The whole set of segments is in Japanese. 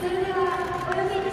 それではお呼び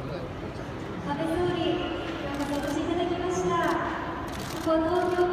安倍総理、お越しいただきました。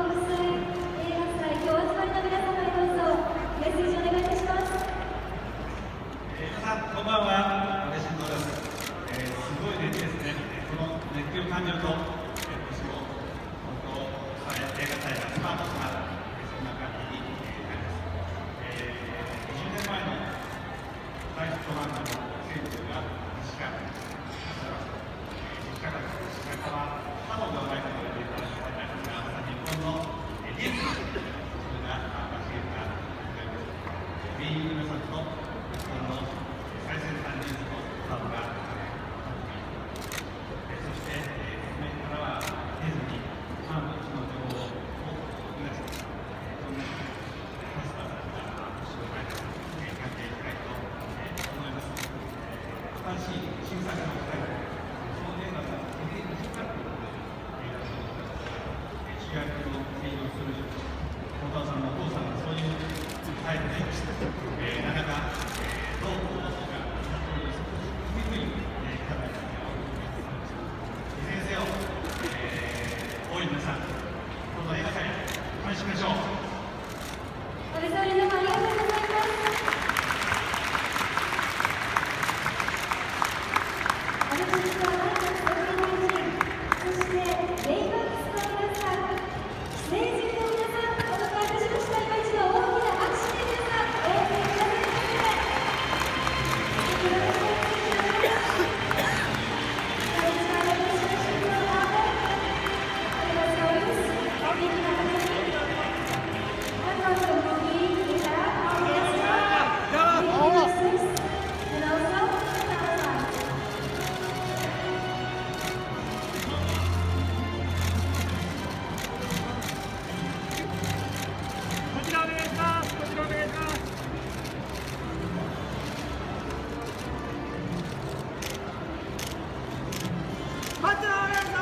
Hadi oraya